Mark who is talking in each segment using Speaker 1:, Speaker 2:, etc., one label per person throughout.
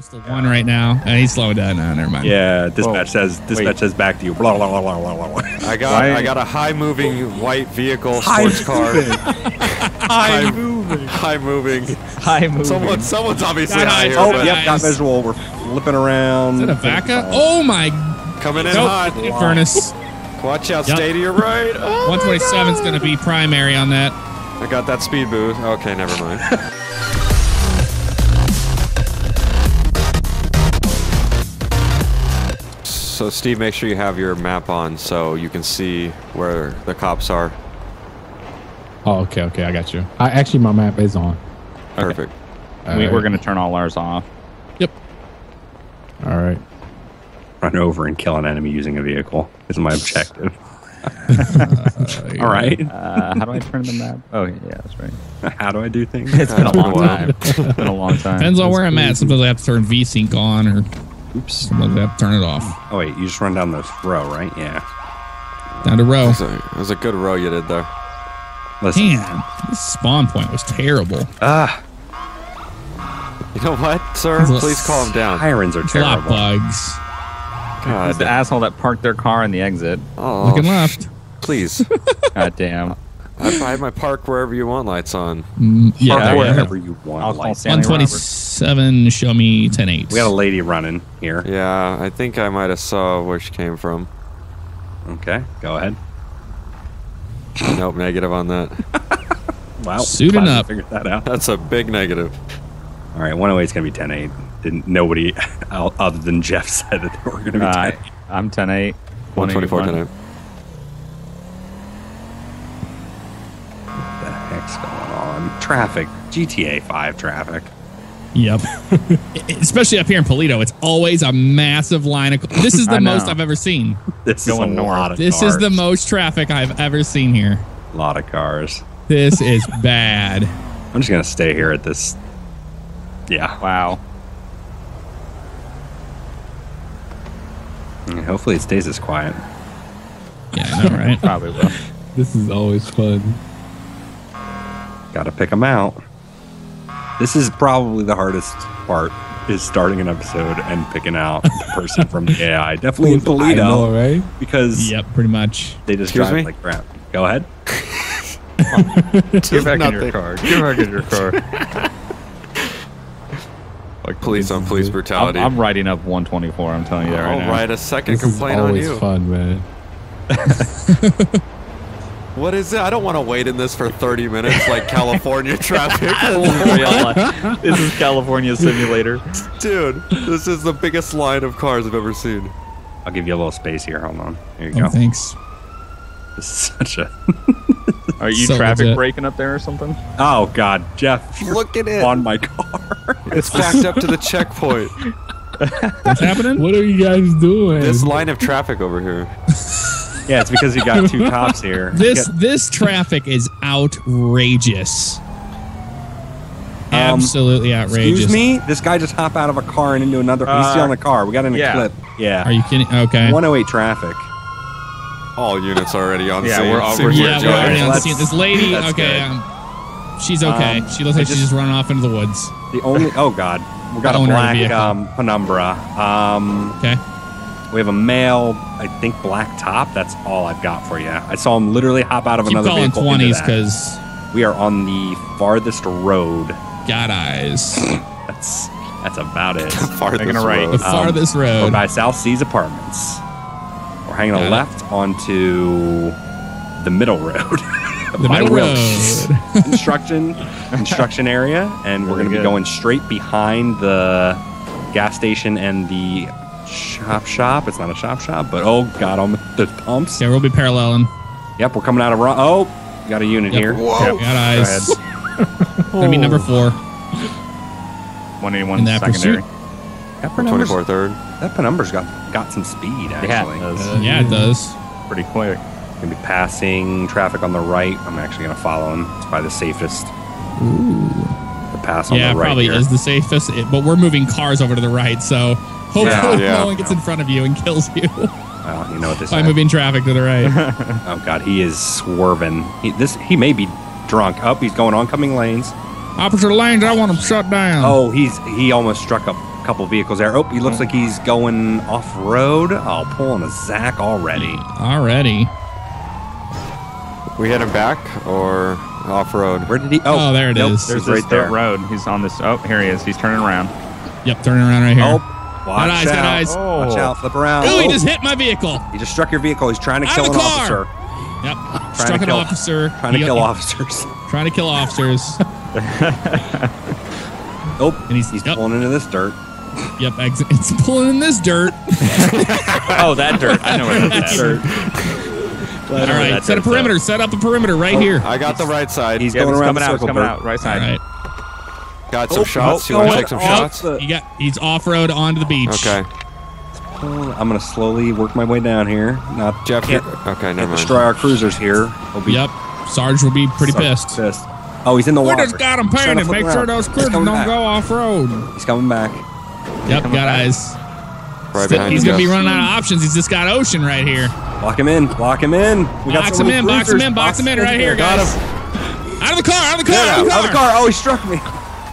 Speaker 1: close to one right now. Uh, he's slowing down now. Never mind.
Speaker 2: Yeah, dispatch
Speaker 3: Whoa.
Speaker 2: says dispatch
Speaker 3: Wait.
Speaker 2: says back to you. Blah blah blah blah blah blah.
Speaker 4: I got
Speaker 3: Why-
Speaker 4: I got a high moving white vehicle
Speaker 2: High
Speaker 4: sports car.
Speaker 2: High moving.
Speaker 4: High moving.
Speaker 3: High moving.
Speaker 4: Someone someone's obviously
Speaker 1: Got
Speaker 4: high here,
Speaker 2: Oh, yep, got visual. We're flipping around.
Speaker 1: Is that a Vacca? Oh my!
Speaker 4: coming in
Speaker 1: Nope.
Speaker 4: hot.
Speaker 1: Furnace.
Speaker 4: Watch out,
Speaker 1: Yep.
Speaker 4: stay to your right. Oh,
Speaker 1: 127 is going to be primary on that.
Speaker 4: I got that speed boost. Okay, never mind. so, Steve, make sure you have your map on so you can see where the cops are.
Speaker 5: Oh, okay, okay, I got you. I actually my map is on.
Speaker 4: Perfect.
Speaker 3: We,
Speaker 5: Alright.
Speaker 3: we're gonna turn all ours off.
Speaker 1: Yep.
Speaker 5: All right.
Speaker 2: Run over and kill an enemy using a vehicle is my objective.
Speaker 1: Uh,
Speaker 2: All right.
Speaker 3: Uh, how do I turn the map? Oh yeah, that's right.
Speaker 2: How do I do things?
Speaker 3: It's been a long time. It's been a long time.
Speaker 1: Depends on where I'm at. Sometimes I have to turn VSync on, or
Speaker 2: Oops.
Speaker 1: sometimes I have to turn it off.
Speaker 2: Oh wait, you just run down this row, right? Yeah.
Speaker 1: Down to row.
Speaker 4: It was, a, it was a good row you did there.
Speaker 2: Listen.
Speaker 1: Damn, this spawn point was terrible.
Speaker 2: Ah,
Speaker 4: You know what, sir?
Speaker 1: There's
Speaker 4: Please calm down.
Speaker 2: sirens are
Speaker 1: It's a lot of
Speaker 2: terrible.
Speaker 1: bugs.
Speaker 3: It's the asshole that parked their car in the exit.
Speaker 4: Oh,
Speaker 1: Looking left.
Speaker 4: please.
Speaker 3: God damn.
Speaker 4: I I had my park wherever you want lights on.
Speaker 1: Mm, yeah,
Speaker 2: Park
Speaker 3: yeah,
Speaker 1: yeah.
Speaker 2: wherever you want.
Speaker 3: I'll call
Speaker 2: Like,
Speaker 3: Stanley
Speaker 1: 127, show me ten eight.
Speaker 2: we got a lady running here.
Speaker 4: Yeah, I think I might have saw where she came from.
Speaker 2: Okay, go ahead.
Speaker 4: nope, negative on that.
Speaker 2: Wow.
Speaker 1: Suiting
Speaker 2: glad we
Speaker 1: up.
Speaker 2: Figured that out.
Speaker 4: That's a big negative.
Speaker 2: All right, 108 is gonna be 10-8. Didn't nobody other than Jeff said that they were gonna be
Speaker 3: Uh,
Speaker 2: 10
Speaker 3: I'm 10 8.
Speaker 4: 124 tonight.
Speaker 2: What the heck's going on? Traffic. GTA 5 traffic.
Speaker 1: Yep. Especially up here in Paleto, it's always a massive line of. This is the most I've ever seen.
Speaker 2: This is a
Speaker 3: Going north.
Speaker 2: lot of
Speaker 1: This
Speaker 2: cars.
Speaker 1: is the most traffic I've ever seen here.
Speaker 2: A lot of cars.
Speaker 1: This is bad.
Speaker 2: I'm just gonna stay here at this. Yeah.
Speaker 3: Wow.
Speaker 2: And Hopefully it stays this quiet.
Speaker 1: Yeah, I know, right?
Speaker 3: Probably will.
Speaker 5: This is always fun.
Speaker 2: Got to pick them out. This is probably the hardest part. Is starting an episode and picking out the person from the AI. Definitely in
Speaker 5: I
Speaker 2: Toledo
Speaker 5: know, right?
Speaker 2: because
Speaker 1: yep, pretty much.
Speaker 2: they just
Speaker 4: Excuse
Speaker 2: drive
Speaker 4: me?
Speaker 2: like crap. Go ahead.
Speaker 3: Get back in
Speaker 4: Nothing.
Speaker 3: your car. Get back in your car.
Speaker 4: Like police on police
Speaker 3: I'm,
Speaker 4: brutality.
Speaker 3: I'm writing up 124. I'm telling you that right
Speaker 4: I'll
Speaker 3: now.
Speaker 4: write a second
Speaker 5: This is
Speaker 4: complaint on
Speaker 5: always
Speaker 4: you.
Speaker 5: fun, man.
Speaker 4: What is it? I don't want to wait in this for 30 minutes like California traffic.
Speaker 3: Oh this is California Simulator.
Speaker 4: Dude, this is the biggest line of cars I've ever seen.
Speaker 2: I'll give you a little space here. Hold on. There you
Speaker 1: Oh,
Speaker 2: go.
Speaker 1: thanks.
Speaker 2: This is such a.
Speaker 3: Are you
Speaker 1: So
Speaker 3: traffic
Speaker 1: legit.
Speaker 3: braking up there or something?
Speaker 2: Oh God, Jeff, you're
Speaker 4: Look at it.
Speaker 2: on my car.
Speaker 4: It's backed up to the checkpoint.
Speaker 1: What's happening?
Speaker 5: What are you guys doing?
Speaker 4: This line of traffic over here.
Speaker 2: Yeah, it's because you got two cops here.
Speaker 1: This
Speaker 2: got-
Speaker 1: this traffic is outrageous.
Speaker 2: Um,
Speaker 1: Absolutely outrageous.
Speaker 2: Excuse me. This guy just hopped out of a car and into another. he's
Speaker 3: Uh,
Speaker 2: stealing a car. We got in a
Speaker 3: yeah.
Speaker 2: clip. Yeah.
Speaker 1: Are you kidding? Okay.
Speaker 2: 108 traffic.
Speaker 4: All units already on
Speaker 3: Yeah,
Speaker 4: scene.
Speaker 3: we're all-
Speaker 4: See
Speaker 3: we're
Speaker 1: yeah, we're already on
Speaker 2: That's-
Speaker 1: scene. This lady, okay, um, she's okay.
Speaker 2: Um,
Speaker 1: she looks like
Speaker 2: just-
Speaker 1: she's just running off into the woods.
Speaker 2: The only. Oh God. We got a
Speaker 1: Owner
Speaker 2: black
Speaker 1: vehicle.
Speaker 2: um, Penumbra. Um,
Speaker 1: Okay.
Speaker 2: We have a male. I think black top. That's all I've got for you. I saw him literally hop out of
Speaker 1: Keep
Speaker 2: another
Speaker 1: calling
Speaker 2: vehicle. into
Speaker 1: twenties because
Speaker 2: we are on the farthest road.
Speaker 1: got eyes.
Speaker 2: That's that's about it.
Speaker 4: Farthest
Speaker 3: Taking a right.
Speaker 1: The farthest
Speaker 2: um,
Speaker 1: road.
Speaker 2: We're by South Seas Apartments. We're hanging
Speaker 1: Got
Speaker 2: a
Speaker 1: it.
Speaker 2: left onto the middle road.
Speaker 1: The
Speaker 2: By
Speaker 1: middle
Speaker 2: Wilkes.
Speaker 1: road.
Speaker 2: construction construction area, and we're
Speaker 3: Really
Speaker 2: going to be going straight behind the gas station and the shop shop. It's not a shop shop, but oh god, on the pumps.
Speaker 1: Yeah, we'll be paralleling.
Speaker 2: Yep, we're coming out of. Ro- oh, got a unit
Speaker 1: Yep.
Speaker 2: here.
Speaker 4: Whoa.
Speaker 1: Got eyes. Gonna be number four.
Speaker 3: 181
Speaker 1: In that
Speaker 3: secondary.
Speaker 2: That penumbra's,
Speaker 4: 24 third.
Speaker 2: that penumbra's got got some speed
Speaker 3: Yeah,
Speaker 2: actually.
Speaker 3: it does.
Speaker 1: Uh, yeah, it does.
Speaker 3: Pretty quick.
Speaker 2: Gonna be passing traffic on the right. I'm actually gonna follow him. It's probably the safest. The pass on
Speaker 1: Yeah,
Speaker 2: the right Yeah,
Speaker 1: probably
Speaker 2: here.
Speaker 1: is the safest. It- But we're moving cars over to the right, so hopefully
Speaker 4: Yeah, yeah.
Speaker 1: no one gets in front of you and kills you
Speaker 2: Well, you know what this
Speaker 1: by
Speaker 2: is.
Speaker 1: moving traffic to the right.
Speaker 2: Oh god, he is swerving. He, this he may be drunk. Up, he's going oncoming lanes.
Speaker 1: Opposite lanes, I want them shut down.
Speaker 2: Oh, he's he almost struck a couple vehicles there. Oh, he looks like he's going off road. Oh, pulling a Zach already.
Speaker 1: Already.
Speaker 4: We heading back or off road?
Speaker 2: Where did he?
Speaker 1: Oh, oh, there it
Speaker 2: nope,
Speaker 1: is.
Speaker 3: There's
Speaker 2: he's right there.
Speaker 3: road. He's on this. Oh, here he is. He's turning around.
Speaker 1: Yep, turning around right here.
Speaker 2: Oh,
Speaker 1: Got
Speaker 2: watch
Speaker 1: eyes,
Speaker 2: out!
Speaker 1: got eyes.
Speaker 3: Oh.
Speaker 2: Watch out! Flip around.
Speaker 1: Ooh, he
Speaker 2: Oh,
Speaker 1: just hit my vehicle.
Speaker 2: he just struck your vehicle. He's trying to
Speaker 1: Out
Speaker 2: kill
Speaker 1: of
Speaker 2: an
Speaker 1: the car.
Speaker 2: officer.
Speaker 1: Yep. Struck
Speaker 2: to
Speaker 1: an
Speaker 2: kill-
Speaker 1: officer.
Speaker 2: Trying to
Speaker 1: He-
Speaker 2: kill officers.
Speaker 1: Trying to kill officers.
Speaker 2: Oh,
Speaker 1: And he's-
Speaker 2: he's
Speaker 1: yep.
Speaker 2: pulling into this dirt.
Speaker 1: yep, exit. It's pulling in this dirt.
Speaker 3: Oh, that dirt. I know where that's.
Speaker 2: Dirt.
Speaker 1: All right, set a perimeter. Set up a perimeter right oh, here.
Speaker 4: I got the right side.
Speaker 2: He's
Speaker 3: Yeah,
Speaker 2: going
Speaker 3: he's
Speaker 2: around
Speaker 3: coming
Speaker 2: the
Speaker 3: out. He's coming
Speaker 2: Bert.
Speaker 3: out. Right
Speaker 1: All
Speaker 3: side.
Speaker 1: Right.
Speaker 4: Got some
Speaker 2: Oh,
Speaker 4: shots. you want to take some shots?
Speaker 2: the-
Speaker 1: You got. He's off road onto the beach.
Speaker 4: Okay.
Speaker 2: I'm gonna slowly work my way down here. Not
Speaker 4: Jeff,
Speaker 2: can't,
Speaker 4: okay,
Speaker 2: can't
Speaker 4: never mind.
Speaker 2: destroy our cruisers here. He'll be
Speaker 1: Yep. Sarge will be pretty pissed.
Speaker 2: pissed. Oh, he's in the
Speaker 1: We
Speaker 2: water.
Speaker 1: We just got him
Speaker 2: He's
Speaker 1: painted.
Speaker 2: flip
Speaker 1: Make sure those cruisers don't
Speaker 2: back.
Speaker 1: go off road.
Speaker 2: He's coming back.
Speaker 1: Yep,
Speaker 3: coming
Speaker 1: got
Speaker 3: back?
Speaker 1: eyes.
Speaker 4: Right
Speaker 1: Still-
Speaker 4: behind
Speaker 1: he's gonna be running out of options. He's just got ocean right here.
Speaker 2: Lock him in. Lock him in. We got
Speaker 1: Box
Speaker 2: so
Speaker 1: him
Speaker 2: many
Speaker 1: in. Box him in. Box him in right here,
Speaker 2: Got
Speaker 1: guys.
Speaker 2: him.
Speaker 1: Out of the car. Out of the car.
Speaker 2: Get
Speaker 1: Out
Speaker 2: out
Speaker 1: of
Speaker 2: of the car. Oh, he struck me.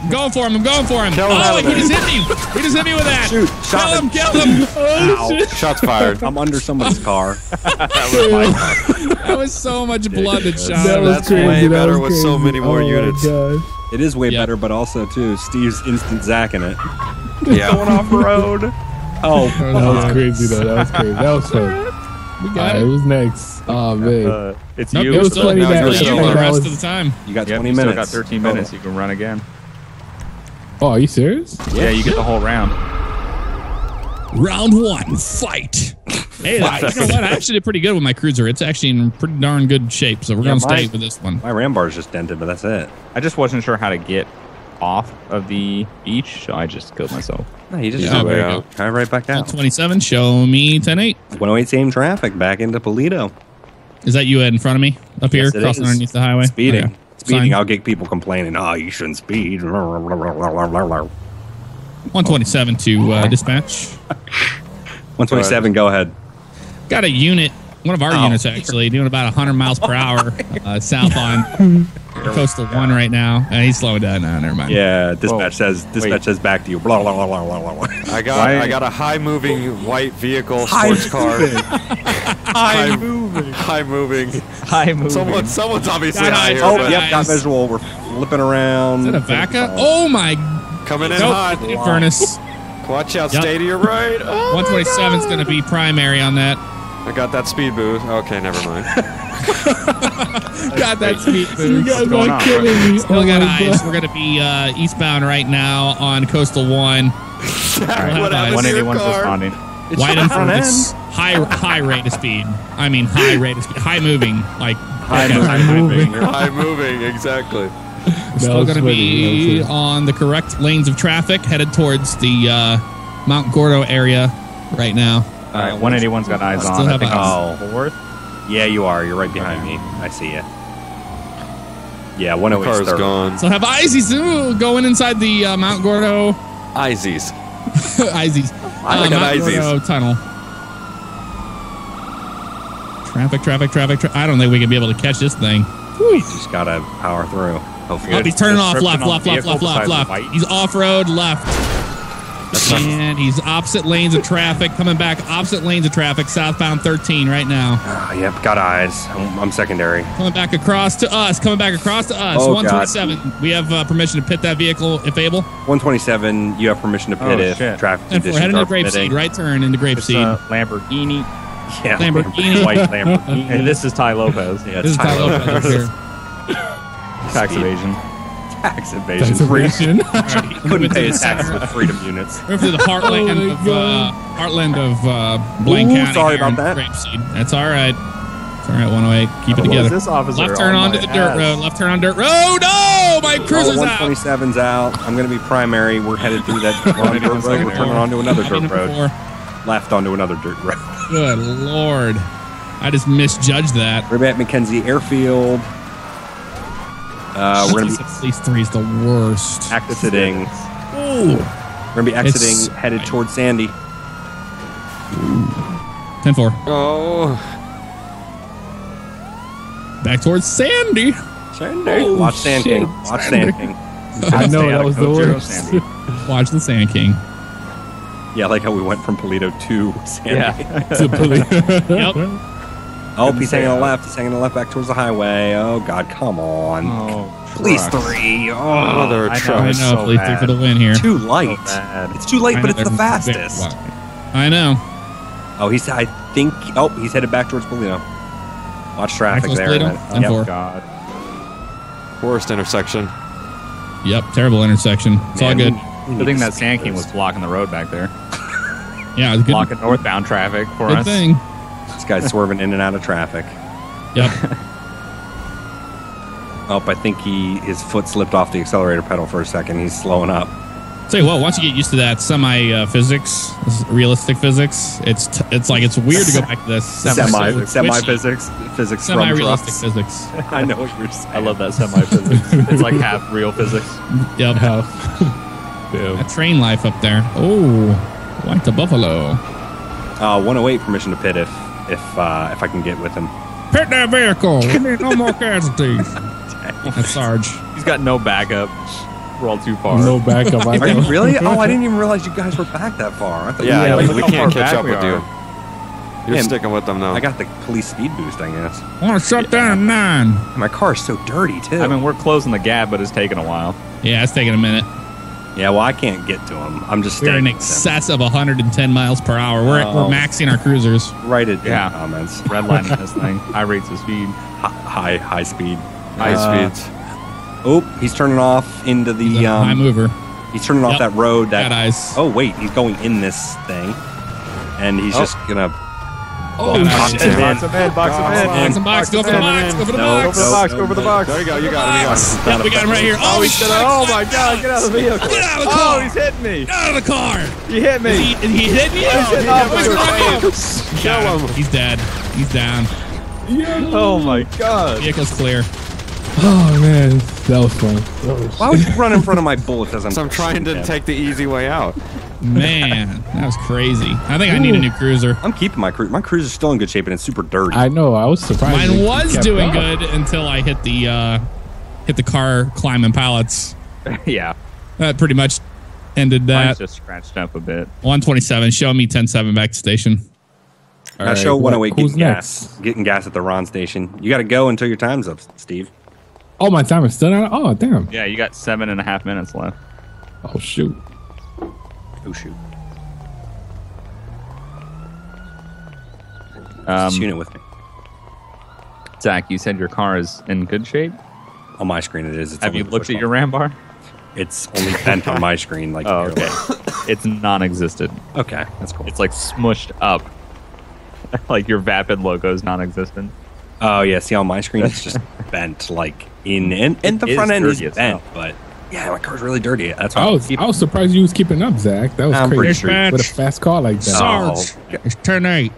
Speaker 1: I'm going for him. I'm going for him.
Speaker 4: Kill him
Speaker 1: oh, he
Speaker 4: there.
Speaker 1: just hit me. He just hit me with that.
Speaker 2: Shoot.
Speaker 1: Kill
Speaker 2: Shot
Speaker 1: him.
Speaker 2: him.
Speaker 1: Kill him. Oh,
Speaker 2: Ow.
Speaker 4: Shots fired.
Speaker 2: I'm under somebody's car.
Speaker 1: That was so much blood that shot.
Speaker 5: That was
Speaker 4: That's
Speaker 5: crazy.
Speaker 4: way
Speaker 5: that
Speaker 4: better
Speaker 5: was
Speaker 4: with so many more
Speaker 5: oh
Speaker 4: units.
Speaker 5: God.
Speaker 2: It is way
Speaker 1: Yep.
Speaker 2: better, but also too Steve's instant Zach in it.
Speaker 4: Yeah.
Speaker 3: going off the road.
Speaker 2: Oh,
Speaker 5: That was crazy though. That was crazy. That was fun.
Speaker 1: We got
Speaker 5: Alright,
Speaker 1: it.
Speaker 5: it was next. Oh man.
Speaker 3: Uh, it's
Speaker 1: Nope,
Speaker 3: you.
Speaker 1: it was
Speaker 3: so
Speaker 1: still,
Speaker 5: plenty
Speaker 1: it was you the rest of the time.
Speaker 2: you got
Speaker 3: Yep,
Speaker 2: 20
Speaker 3: you still
Speaker 2: minutes.
Speaker 3: got 13 minutes. You can run again.
Speaker 5: Oh, are you serious?
Speaker 3: Yeah, you get the whole round.
Speaker 1: Round one, fight. Hey, you know what? I actually did pretty good with my cruiser. It's actually in pretty darn good shape, so we're
Speaker 2: Yeah,
Speaker 1: going to stay
Speaker 2: mine-
Speaker 1: with this one.
Speaker 2: My ram bar's just dented, but that's it.
Speaker 3: I just wasn't sure how to get off of the beach, so I just killed myself.
Speaker 2: No, you just
Speaker 1: Yeah,
Speaker 2: do oh,
Speaker 1: there
Speaker 2: it.
Speaker 1: you go.
Speaker 2: Drive right back out.
Speaker 1: 27, show me 10 8.
Speaker 2: 108 same traffic back into Paleto.
Speaker 1: Is that you in front of me? Up here,
Speaker 2: Yes, it
Speaker 1: crossing
Speaker 2: is.
Speaker 1: underneath the highway?
Speaker 2: Speeding.
Speaker 1: Okay.
Speaker 2: Speeding.
Speaker 1: Fine.
Speaker 2: I'll get people complaining. Oh, you shouldn't speed.
Speaker 1: 127 to uh, dispatch.
Speaker 2: 127, go ahead.
Speaker 1: Got a unit, one of our
Speaker 2: Oh.
Speaker 1: units actually, doing about 100 miles per hour uh, south on coastal one right now. Uh, he's slowing down now. Never mind.
Speaker 2: Yeah, dispatch
Speaker 3: Whoa.
Speaker 2: says dispatch
Speaker 3: Wait.
Speaker 2: says back to you. Blah blah blah blah blah blah.
Speaker 4: I got
Speaker 3: Why-
Speaker 4: I got a high moving white vehicle
Speaker 2: High
Speaker 4: sports car.
Speaker 2: High
Speaker 4: moving. High moving.
Speaker 3: Hi, moving.
Speaker 4: Someone someone's obviously
Speaker 1: Got
Speaker 4: high
Speaker 1: eyes.
Speaker 4: here,
Speaker 2: Oh, yep, got visual. We're flipping around.
Speaker 1: Is that a Vacca? Oh my.
Speaker 4: coming in
Speaker 1: Nope.
Speaker 4: hot.
Speaker 1: Furnace.
Speaker 4: Watch out,
Speaker 1: Yep.
Speaker 4: stay to your right. Oh,
Speaker 1: 127 is going to be primary on that.
Speaker 4: I got that speed boost. Okay, never mind.
Speaker 1: Got that speed boost.
Speaker 5: You
Speaker 1: boost.
Speaker 5: guys are
Speaker 3: on?
Speaker 5: killing me.
Speaker 1: Still
Speaker 5: oh
Speaker 1: got eyes.
Speaker 5: God.
Speaker 1: We're going to be uh, eastbound right now on coastal one.
Speaker 4: what
Speaker 1: Alright,
Speaker 4: happened to your
Speaker 3: 181's responding.
Speaker 1: Widen for
Speaker 2: front
Speaker 1: this high high rate of speed. I mean high rate of speed. High moving. Like
Speaker 3: High
Speaker 1: okay,
Speaker 3: moving.
Speaker 5: High moving.
Speaker 4: High moving, exactly.
Speaker 5: That
Speaker 1: Still going to be
Speaker 5: that was funny.
Speaker 1: on the correct lanes of traffic, headed towards the uh, Mount Gordo area right now.
Speaker 3: All right, 181's got eyes
Speaker 1: Still
Speaker 3: on. I
Speaker 1: have
Speaker 3: think
Speaker 2: eyes.
Speaker 3: I'm fourth.
Speaker 2: Yeah, you are. You're right behind me. I see you. Yeah,
Speaker 4: The
Speaker 2: 108
Speaker 4: car's
Speaker 2: third.
Speaker 4: gone.
Speaker 1: So have Izzy's going inside the uh, Mount Gordo
Speaker 4: Izies.
Speaker 1: Izzy's
Speaker 4: I
Speaker 1: uh,
Speaker 4: got
Speaker 1: Mount
Speaker 4: Izzy's.
Speaker 1: Gordo tunnel. Traffic, traffic, traffic. Tra- I don't think we can be able to catch this thing.
Speaker 2: You just gotta power through. Hopefully,
Speaker 1: Oh, he's turning off left, left, left, left, left, left. He's off road left. And he's opposite lanes of traffic, coming back opposite lanes of traffic, southbound 13 right now.
Speaker 2: Ah, yep, got eyes. I'm, I'm secondary.
Speaker 1: Coming back across to us, coming back across to us.
Speaker 2: Oh,
Speaker 1: 127. We have uh, permission to pit that vehicle if able.
Speaker 2: 127. You have permission to pit
Speaker 3: Oh,
Speaker 2: if
Speaker 3: shit.
Speaker 2: traffic
Speaker 1: And we're
Speaker 2: conditions
Speaker 1: heading
Speaker 2: are
Speaker 1: to Grapeseed,
Speaker 2: permitting.
Speaker 1: right turn into
Speaker 3: It's
Speaker 1: Grapeseed.
Speaker 3: uh, Lamborghini.
Speaker 2: Yeah,
Speaker 1: Lamborghini.
Speaker 2: white Lamborghini.
Speaker 3: And this is Ty Lopez.
Speaker 2: yeah,
Speaker 1: this is Ty
Speaker 2: Tyler.
Speaker 1: Lopez here.
Speaker 3: Tax evasion.
Speaker 2: Tax evasion.
Speaker 5: That's a ration.
Speaker 2: Couldn't pay his taxes with freedom units.
Speaker 1: We're through the heartland
Speaker 5: Oh
Speaker 1: of uh, heartland of uh, Blaine
Speaker 2: Ooh,
Speaker 1: County.
Speaker 2: sorry about that.
Speaker 1: Grapeseed. That's all right. It's all right. 108. Keep it
Speaker 3: What
Speaker 1: together.
Speaker 3: this officer
Speaker 1: Left turn
Speaker 3: on
Speaker 1: onto
Speaker 3: my
Speaker 1: the dirt road. Left turn on dirt road. Oh, my
Speaker 2: Oh,
Speaker 1: cruiser's out.
Speaker 2: 127's out. I'm going to be primary. We're headed through that one dirt road. We're turning onto another dirt road.
Speaker 1: four.
Speaker 2: Left onto another dirt road.
Speaker 1: Good lord. I just misjudged that.
Speaker 2: We're at McKenzie Airfield. Uh, we're going to be
Speaker 1: These three's the worst.
Speaker 2: exiting.
Speaker 1: Ooh.
Speaker 2: We're going to be exiting,
Speaker 1: It's-
Speaker 2: headed towards Sandy.
Speaker 1: 10 4.
Speaker 4: Oh,
Speaker 1: Back towards Sandy.
Speaker 2: Sandy.
Speaker 1: Oh,
Speaker 2: Watch Sand
Speaker 1: shit.
Speaker 2: King. Watch
Speaker 1: Sandy.
Speaker 2: Sand King.
Speaker 5: I know
Speaker 3: Stay out
Speaker 5: that
Speaker 3: of
Speaker 5: was the
Speaker 3: Code Zero,
Speaker 5: worst.
Speaker 3: Sandy.
Speaker 1: Watch the Sand King.
Speaker 2: Yeah, like how we went from Paleto to Sandy.
Speaker 3: Yeah.
Speaker 5: To police.
Speaker 1: Yep.
Speaker 2: Oh, he's hanging on the left. He's hanging on the left back towards the highway. Oh God, come on.
Speaker 3: Oh,
Speaker 2: Police
Speaker 3: trucks.
Speaker 2: three. Oh,
Speaker 4: Mother
Speaker 3: I know,
Speaker 4: truck.
Speaker 1: I know.
Speaker 3: so
Speaker 1: Police three
Speaker 3: bad.
Speaker 1: for the win here.
Speaker 2: too light.
Speaker 3: bad.
Speaker 2: It's too late, but it's the fastest.
Speaker 1: I know.
Speaker 2: Oh, he's. I think. Oh, he's headed back towards Paleto. Watch traffic
Speaker 1: Maxwell's
Speaker 2: there.
Speaker 1: Paleto?
Speaker 2: and then-
Speaker 1: Ten
Speaker 2: yep.
Speaker 1: four.
Speaker 3: God.
Speaker 4: Worst intersection.
Speaker 1: Yep. Terrible intersection. It's all
Speaker 2: Man,
Speaker 1: good.
Speaker 2: we- we
Speaker 3: Good
Speaker 2: need
Speaker 3: thing that
Speaker 2: speed
Speaker 3: Sand King was blocking the road back there.
Speaker 1: Yeah, it's good.
Speaker 3: Blocking northbound traffic for
Speaker 1: Good
Speaker 3: us.
Speaker 1: thing.
Speaker 2: This guy's swerving in and out of traffic.
Speaker 1: Yep.
Speaker 2: Oh, I think he his foot slipped off the accelerator pedal for a second. He's slowing up.
Speaker 1: Say you what, once you get used to that semi uh, physics, realistic physics, it's t- it's like it's weird to go back to this
Speaker 2: Semi semi physics physics from
Speaker 1: semi-realistic physics.
Speaker 2: I know what you're saying.
Speaker 3: I love that semi physics. it's like half real physics.
Speaker 1: Yep.
Speaker 5: Damn.
Speaker 1: That train life up there. Oh, like the buffalo.
Speaker 2: Uh, 108 permission to pit if if uh, if I can get with him.
Speaker 1: Pit that vehicle. We need no more casualties. That's Sarge.
Speaker 3: He's got no backup. We're all too far.
Speaker 5: No backup. I
Speaker 2: Are you really? Oh, I didn't even realize you guys were back that far. I thought
Speaker 4: Yeah,
Speaker 3: Yeah,
Speaker 4: we, we can't catch up with
Speaker 3: are.
Speaker 4: you. You're
Speaker 2: Man,
Speaker 4: sticking with them now.
Speaker 2: I got the police speed boost, I guess.
Speaker 1: I want to shut down nine.
Speaker 2: My car's so dirty too.
Speaker 3: I mean, we're closing the gap, but it's taking a while.
Speaker 1: Yeah, it's taking a minute.
Speaker 2: Yeah, well, I can't get to him. I'm just
Speaker 1: We're in excess of 110 miles per hour. We're,
Speaker 2: Oh.
Speaker 1: we're maxing our cruisers.
Speaker 2: Write it in
Speaker 3: Yeah.
Speaker 2: the comments.
Speaker 3: Redlining this thing. High rates of speed.
Speaker 2: High high speed.
Speaker 4: High
Speaker 2: Uh,
Speaker 4: speeds.
Speaker 2: Oh, he's turning off into the.
Speaker 1: He's a high
Speaker 2: Um,
Speaker 1: mover.
Speaker 2: he's turning off that road. That
Speaker 1: Got eyes.
Speaker 2: Oh wait, he's going in this thing, and he's
Speaker 4: Oh.
Speaker 2: just gonna.
Speaker 1: Oh,
Speaker 2: box
Speaker 1: shit.
Speaker 2: him in.
Speaker 3: Box him in, box him in.
Speaker 1: Box and box. Go for the box. Go for the
Speaker 2: No,
Speaker 3: Go
Speaker 1: box.
Speaker 3: for the box,
Speaker 2: no,
Speaker 3: go for the box.
Speaker 4: There you go. You got him. You got him.
Speaker 1: Yep, we got him right here. Oh, oh
Speaker 3: he's oh my god, get out of the vehicle.
Speaker 1: Get out of the
Speaker 3: Oh, he's hitting me.
Speaker 1: Get out of the car.
Speaker 3: He hit me.
Speaker 1: Is he, is he hitting you?
Speaker 3: Oh, he
Speaker 1: Oh,
Speaker 3: hit me.
Speaker 1: oh, Got him. He's dead. He's down.
Speaker 3: Oh my god.
Speaker 1: Vehicle's clear.
Speaker 5: Oh man, that was fun. That was-
Speaker 2: Why would you run in front of my bullets as I'm?
Speaker 4: I'm trying to take the easy way out.
Speaker 1: Man, that was crazy. I think I need a new cruiser.
Speaker 2: I'm keeping my cruiser. My cruiser's still in good shape and it's super dirty.
Speaker 5: I know. I was surprised.
Speaker 1: Mine was doing
Speaker 5: up.
Speaker 1: good until I hit the uh, hit the car climbing pallets.
Speaker 3: Yeah.
Speaker 1: That pretty much ended
Speaker 3: Mine's
Speaker 1: that.
Speaker 3: just scratched up a bit.
Speaker 1: 127. Show me 10-7 back to station.
Speaker 5: All
Speaker 2: Now
Speaker 5: right,
Speaker 2: show
Speaker 5: what-
Speaker 2: 108
Speaker 5: who's
Speaker 2: getting
Speaker 5: next?
Speaker 2: gas, getting gas at the Ron station. You got to go until your time's up, Steve.
Speaker 5: Oh, my time is still out. Oh, damn.
Speaker 3: Yeah, you got seven and a half minutes left.
Speaker 5: Oh shoot.
Speaker 2: Oh shoot,
Speaker 3: Um,
Speaker 2: tune it with me.
Speaker 3: Zach, you said your car is in good shape.
Speaker 2: On my screen, it is. It's
Speaker 3: Have you looked at your ram bar?
Speaker 2: It's only bent on my screen. Like
Speaker 3: Oh, okay. it's non-existent.
Speaker 2: okay, that's cool.
Speaker 3: It's like smushed up. like your Vapid logo is non-existent.
Speaker 2: Oh yeah, see on my screen it's just bent like in and, and the
Speaker 3: It
Speaker 2: front end is bent,
Speaker 3: hell.
Speaker 2: but yeah, my car's really dirty. That's why
Speaker 5: I was,
Speaker 2: keep-
Speaker 5: I was surprised you was keeping up, Zach. That was
Speaker 2: I'm
Speaker 5: crazy.
Speaker 2: pretty sure-
Speaker 5: With a fast car like that.
Speaker 1: Sarge, oh, it's 10-8.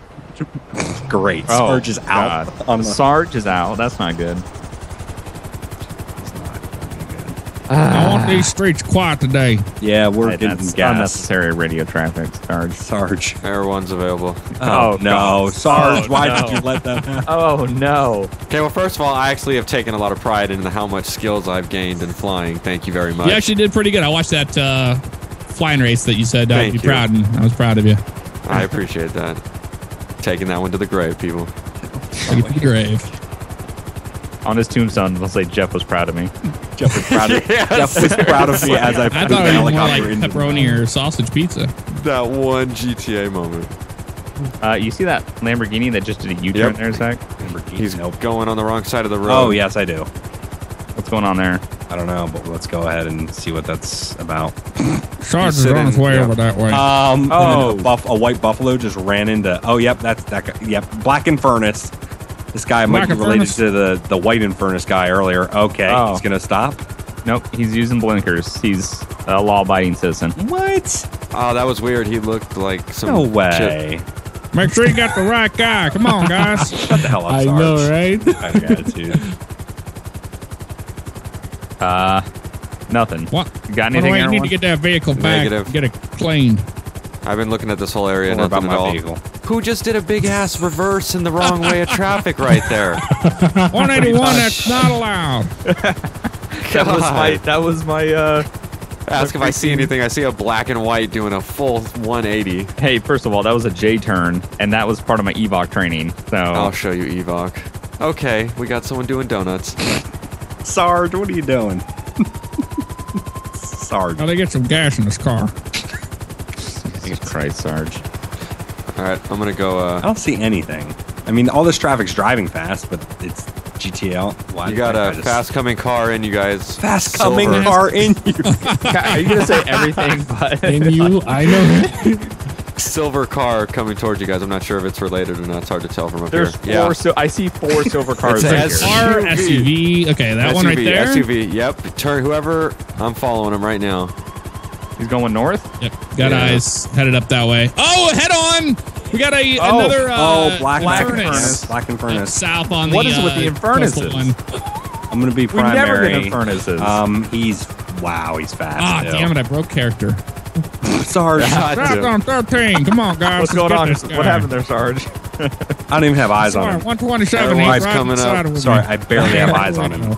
Speaker 2: great.
Speaker 3: Oh,
Speaker 2: Sarge is out
Speaker 3: God.
Speaker 2: on the.
Speaker 3: Sarge is out. That's not good.
Speaker 1: I want these streets quiet today.
Speaker 2: Yeah, we're
Speaker 3: Hey,
Speaker 2: getting gas.
Speaker 3: unnecessary radio traffic. Sarge.
Speaker 2: Sarge.
Speaker 4: Air one's available.
Speaker 2: Oh,
Speaker 3: Oh,
Speaker 2: no,
Speaker 3: God.
Speaker 2: Sarge!
Speaker 3: Oh,
Speaker 2: why
Speaker 3: no.
Speaker 2: did you let that happen?
Speaker 3: Oh no!
Speaker 4: Okay, well, first of all, I actually have taken a lot of pride in how much skills I've gained in flying. Thank you very much.
Speaker 1: You actually did pretty good. I watched that uh, flying race that you said. I'd
Speaker 4: Thank
Speaker 1: be
Speaker 4: you.
Speaker 1: proud, and I was proud of you.
Speaker 4: I appreciate that. Taking that one to the grave, people.
Speaker 1: Take it to the grave.
Speaker 3: On his tombstone, they'll say Jeff was proud of me.
Speaker 2: Jeff was proud of
Speaker 4: Yeah,
Speaker 2: Jeff was proud of me as I
Speaker 1: I
Speaker 2: flew
Speaker 1: thought
Speaker 2: the
Speaker 1: it was more
Speaker 2: helicopter
Speaker 1: like pepperoni or sausage pizza.
Speaker 4: That one GTA moment.
Speaker 3: Uh, you see that Lamborghini that just did a U-turn
Speaker 4: Yep.
Speaker 3: there, Zach?
Speaker 4: He's
Speaker 2: Nope.
Speaker 4: going on the wrong side of the road.
Speaker 2: Oh yes, I do.
Speaker 3: What's going on there?
Speaker 2: I don't know, but let's go ahead and see what that's about.
Speaker 1: Sarge is on his way
Speaker 4: yeah.
Speaker 1: over that way.
Speaker 2: Um,
Speaker 3: Oh.
Speaker 2: oh, a, buff, a white buffalo just ran into. Oh, yep, that's that guy. Yep, Black and Furnace. This guy might be related
Speaker 1: Furnace?
Speaker 2: to the the White and Furnace guy earlier. Okay,
Speaker 3: Oh.
Speaker 2: he's gonna stop.
Speaker 3: Nope, he's using blinkers. He's a law-abiding citizen.
Speaker 2: What?
Speaker 4: Oh, that was weird. He looked like some.
Speaker 2: No
Speaker 4: chip.
Speaker 2: way.
Speaker 1: Make sure you got the right guy. Come on, guys.
Speaker 2: Shut the hell up,
Speaker 5: I
Speaker 2: Sarge.
Speaker 5: know, right?
Speaker 2: Kind of attitude.
Speaker 3: Uh, nothing.
Speaker 1: What?
Speaker 3: Got
Speaker 1: What do
Speaker 3: anything,
Speaker 1: I need to get that vehicle back?
Speaker 4: Negative.
Speaker 1: Get it clean.
Speaker 4: I've been looking at this whole area.
Speaker 2: Don't worry about
Speaker 4: Nothing at
Speaker 2: my
Speaker 4: all.
Speaker 2: vehicle.
Speaker 4: Who just did a big ass reverse in the wrong way of traffic right there?
Speaker 1: 181. that's not allowed.
Speaker 3: that was my. That was my. Uh,
Speaker 4: Ask if I see anything. I see a black and white doing a full 180.
Speaker 3: Hey, first of all, that was a J turn, and that was part of my Evoc training. So
Speaker 4: I'll show you Evoc. Okay, we got someone doing donuts.
Speaker 2: Sarge, what are you doing? Sarge.
Speaker 1: Now they get some gas in this car.
Speaker 3: Jesus Christ, Sarge.
Speaker 4: All right, I'm gonna go.
Speaker 2: I
Speaker 4: Uh,
Speaker 2: don't see anything. I mean, all this traffic's driving fast, but it's GTL. Why
Speaker 4: you got a
Speaker 2: just-
Speaker 4: fast coming car in, you guys.
Speaker 2: fast coming
Speaker 4: Silver.
Speaker 2: car in you.
Speaker 3: Are you gonna say everything but
Speaker 5: in you, I know.
Speaker 4: silver car coming towards you guys. I'm not sure if it's related or not. It's hard to tell from up
Speaker 3: There's
Speaker 4: here.
Speaker 3: four. So I see four silver cars.
Speaker 4: It's a
Speaker 3: right
Speaker 4: S-
Speaker 3: here.
Speaker 4: SUV.
Speaker 1: SUV. Okay, that
Speaker 4: SUV,
Speaker 1: one right there.
Speaker 4: SUV. Yep. Turn whoever. I'm following him right now.
Speaker 3: He's going north.
Speaker 1: Yep, got
Speaker 4: Yeah.
Speaker 1: eyes headed up that way. Oh, head on. We got a
Speaker 3: Oh.
Speaker 1: another uh,
Speaker 2: oh, black,
Speaker 1: black furnace.
Speaker 2: furnace. Black and furnace.
Speaker 1: South on
Speaker 3: What
Speaker 1: the.
Speaker 3: is with the
Speaker 1: uh,
Speaker 3: Infernuses?
Speaker 1: one.
Speaker 2: I'm gonna be primary.
Speaker 3: We've never
Speaker 2: primary.
Speaker 3: been in furnaces.
Speaker 2: Um, he's wow, he's fast.
Speaker 1: Ah,
Speaker 2: still.
Speaker 1: damn it! I broke character.
Speaker 2: Sarge.
Speaker 4: I
Speaker 1: Stop
Speaker 4: do.
Speaker 1: on 13. Come on, guys.
Speaker 3: What's
Speaker 1: let's
Speaker 3: going on? What happened there, Sarge?
Speaker 2: I don't even have eyes
Speaker 1: Sorry,
Speaker 2: on him.
Speaker 1: 127.
Speaker 4: Everyone's
Speaker 1: He's right
Speaker 4: coming up.
Speaker 2: Sorry,
Speaker 1: me.
Speaker 2: I barely have eyes on him.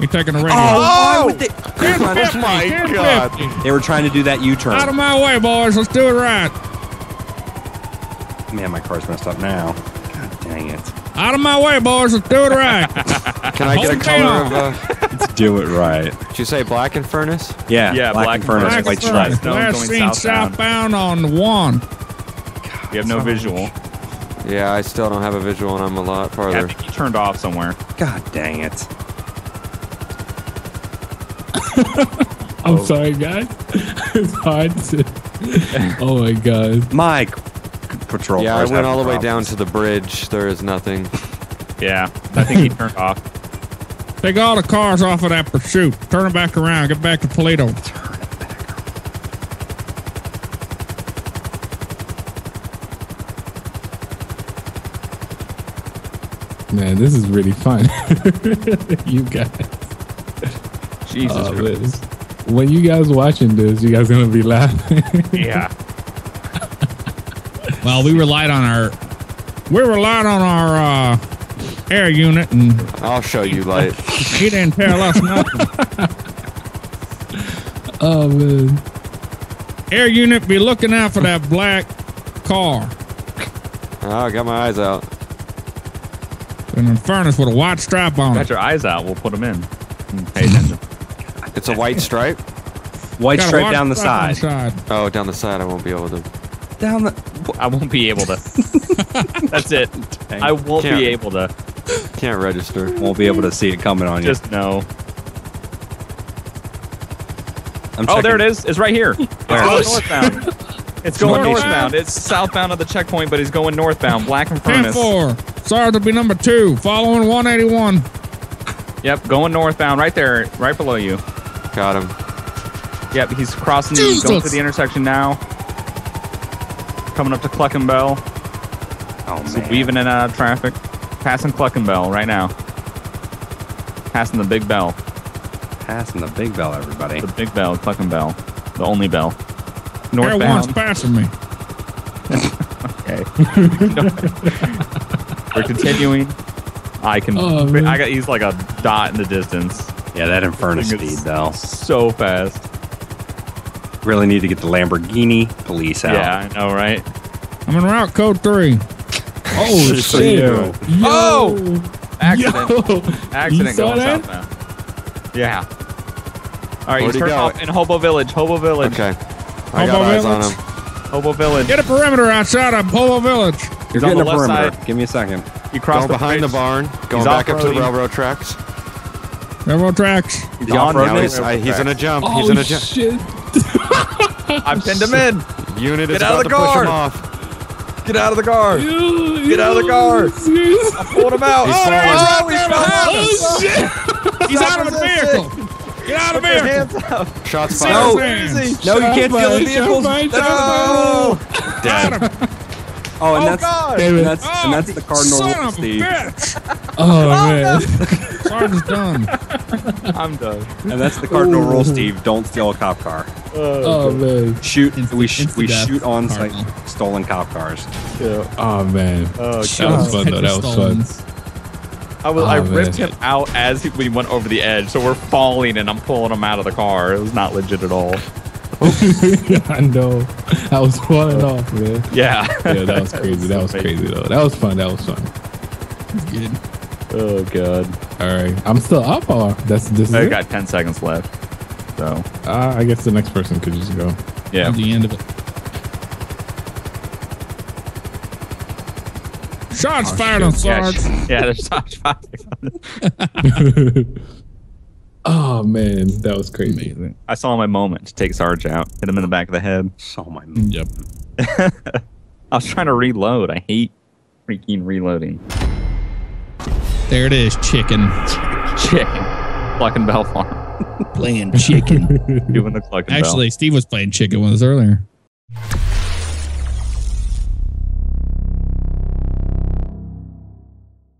Speaker 1: You're taking a radio.
Speaker 2: Oh, why would they,
Speaker 1: oh my
Speaker 4: God.
Speaker 2: they were trying to do that U-turn.
Speaker 1: Out of my way, boys. Let's do it right.
Speaker 2: Man, my car's messed up now. God dang it.
Speaker 1: Out of my way, boys. Let's do it right.
Speaker 4: Can I get a
Speaker 1: Hold
Speaker 4: color of?
Speaker 1: down.
Speaker 4: Uh,
Speaker 2: Let's do it right.
Speaker 4: did you say black and furnace?
Speaker 2: Yeah,
Speaker 3: Yeah,
Speaker 2: black,
Speaker 3: black
Speaker 2: and furnace,
Speaker 3: and
Speaker 2: white
Speaker 3: furnace.
Speaker 2: stripe.
Speaker 3: No,
Speaker 1: Last
Speaker 3: going
Speaker 1: seen
Speaker 3: southbound.
Speaker 1: southbound on one.
Speaker 3: We have no visual.
Speaker 4: Yeah, I still don't have a visual, and I'm a lot
Speaker 3: I
Speaker 4: farther.
Speaker 3: think he turned off somewhere.
Speaker 2: God dang it.
Speaker 5: I'm oh. sorry, guys. it's hard to. Oh my god.
Speaker 2: My patrol
Speaker 4: Yeah, I went all the way down to the bridge. There is nothing.
Speaker 3: Yeah, I think he turned off.
Speaker 1: Take all the cars off of that pursuit. Turn them back around. Get back to Toledo.
Speaker 5: Man, this is really fun. you guys.
Speaker 3: Jesus.
Speaker 5: Oh,
Speaker 3: Christ.
Speaker 5: When you guys watching this, you guys gonna be laughing.
Speaker 3: yeah.
Speaker 1: Well, we relied on our we relied on our uh, air unit, and
Speaker 4: I'll show you light.
Speaker 1: he didn't tell us nothing.
Speaker 5: oh man.
Speaker 1: air unit be looking out for that black car
Speaker 4: Oh, I got my eyes out.
Speaker 1: in the furnace with a white stripe on
Speaker 3: Got
Speaker 1: it.
Speaker 3: your eyes out. We'll put them in. And Pay attention.
Speaker 4: It's a white stripe.
Speaker 2: White
Speaker 1: Got
Speaker 2: stripe down the
Speaker 1: stripe on
Speaker 2: side.
Speaker 4: Oh, down the side. I won't be able to.
Speaker 2: Down the.
Speaker 3: I won't be able to. That's it. I won't
Speaker 4: Can't.
Speaker 3: be able to.
Speaker 4: Can't register.
Speaker 2: Won't be able to see it coming on you.
Speaker 3: Just no.
Speaker 2: I'm
Speaker 3: Oh, there it
Speaker 2: checking-
Speaker 3: is. It's right here. It's going northbound. It's going
Speaker 1: Northbound.
Speaker 3: northbound. It's southbound of the checkpoint, but he's going northbound. Black and
Speaker 1: 10
Speaker 3: furnace.
Speaker 1: 4. Sorry to be number two. Following 181.
Speaker 3: Yep, going northbound. Right there, right below you.
Speaker 4: Got him.
Speaker 3: Yep, he's crossing the, going
Speaker 1: Jesus.
Speaker 3: to the intersection now. Coming up to Cluckin' Bell.
Speaker 2: Oh,
Speaker 3: So
Speaker 2: man.
Speaker 3: weaving in and out of traffic. Passing Cluckin' Bell right now. Passing the big bell.
Speaker 2: Passing the big bell, everybody.
Speaker 3: The big bell, Cluckin' Bell. The only bell.
Speaker 1: Air one's
Speaker 3: Northbound.
Speaker 1: passing me.
Speaker 3: Okay. We're continuing. I can.
Speaker 5: Oh.
Speaker 3: I got. He's like a dot in the distance.
Speaker 2: Yeah, that Inferno speed, though.
Speaker 3: So fast.
Speaker 2: Really need to get the Lamborghini police out.
Speaker 3: Yeah, I know, right?
Speaker 1: I'm in route code 3.
Speaker 5: Oh
Speaker 2: So
Speaker 5: shit.
Speaker 2: you-
Speaker 5: Yo.
Speaker 3: Oh! Accident.
Speaker 5: Yo.
Speaker 3: Accident going
Speaker 5: that?
Speaker 3: southbound. Yeah. All right,
Speaker 4: Where'd
Speaker 3: he's
Speaker 4: he
Speaker 3: off in Hobo Village. Hobo Village.
Speaker 4: Okay. I got
Speaker 1: Hobo
Speaker 4: eyes on
Speaker 1: Village.
Speaker 4: him.
Speaker 3: Hobo Village.
Speaker 1: Get a perimeter outside of Hobo Village.
Speaker 3: He's
Speaker 2: You're
Speaker 3: on
Speaker 2: getting
Speaker 3: the
Speaker 2: a
Speaker 3: left
Speaker 2: perimeter.
Speaker 3: side.
Speaker 2: Give me a second.
Speaker 3: You cross
Speaker 4: Going behind the barn. Going
Speaker 3: He's
Speaker 4: back up to the
Speaker 3: off-roading.
Speaker 4: railroad tracks.
Speaker 1: Railroad tracks.
Speaker 3: He's
Speaker 2: The
Speaker 3: on now.
Speaker 4: Now he's, I, he's in a jump.
Speaker 5: Oh
Speaker 4: he's in a jump.
Speaker 5: shit.
Speaker 3: I pinned him in.
Speaker 4: Unit is
Speaker 3: Get out
Speaker 4: about
Speaker 3: of the
Speaker 4: to push him off.
Speaker 3: Get out of the car.
Speaker 5: Get
Speaker 3: out of the car. I Pulled him out.
Speaker 4: He's
Speaker 3: oh,
Speaker 4: falling.
Speaker 3: he's
Speaker 1: Oh,
Speaker 3: oh, he's
Speaker 1: shit. He's out of the vehicle. Get out of here!
Speaker 3: Hands up.
Speaker 4: Shots fired.
Speaker 2: No. No, you can't steal the vehicles.
Speaker 3: No.
Speaker 1: Got him.
Speaker 2: Oh, and
Speaker 3: Oh,
Speaker 2: that's
Speaker 3: God.
Speaker 5: Damn
Speaker 2: and
Speaker 5: it.
Speaker 2: that's and that's the Cardinal
Speaker 1: Son of a
Speaker 2: Steve,
Speaker 1: bitch.
Speaker 5: Oh, man.
Speaker 1: Sergeant's done.
Speaker 3: I'm done.
Speaker 2: and that's the Cardinal
Speaker 5: Ooh.
Speaker 2: rule. Steve, don't steal a cop car.
Speaker 5: Oh, oh man.
Speaker 2: Shoot.
Speaker 1: Insta-
Speaker 2: we sh- we shoot on site stolen cop cars.
Speaker 5: Oh man.
Speaker 3: Oh,
Speaker 5: That was fun though. That was fun.
Speaker 3: I was,
Speaker 5: Oh,
Speaker 3: I
Speaker 5: man.
Speaker 3: ripped him out as he, we went over the edge, so we're falling, and I'm pulling him out of the car. It was not legit at all.
Speaker 5: I know. I was falling off, man.
Speaker 3: Yeah,
Speaker 5: Yeah, that was crazy. That was crazy though. That was fun. That was fun.
Speaker 1: Good.
Speaker 3: Oh god,
Speaker 5: All right, I'm still up. Or that's this. Is
Speaker 3: I got ten seconds left. So
Speaker 5: Uh, I guess the next person could just go.
Speaker 3: yeah,
Speaker 1: At the end of it. Shots fired on
Speaker 3: yeah,
Speaker 1: Sarge.
Speaker 3: yeah. There's Sarge five.
Speaker 5: oh man, that was crazy.
Speaker 1: Amazing.
Speaker 3: I saw my moment to take Sarge out, hit him in the back of the head.
Speaker 2: So my mm, moment.
Speaker 1: Yep.
Speaker 3: I was trying to reload. I hate freaking reloading.
Speaker 1: There it is, chicken.
Speaker 3: Chicken, Clucking Bell Farm,
Speaker 1: Playing chicken.
Speaker 3: doing the Clucking Bell.
Speaker 1: Actually, Steve was playing chicken with us earlier.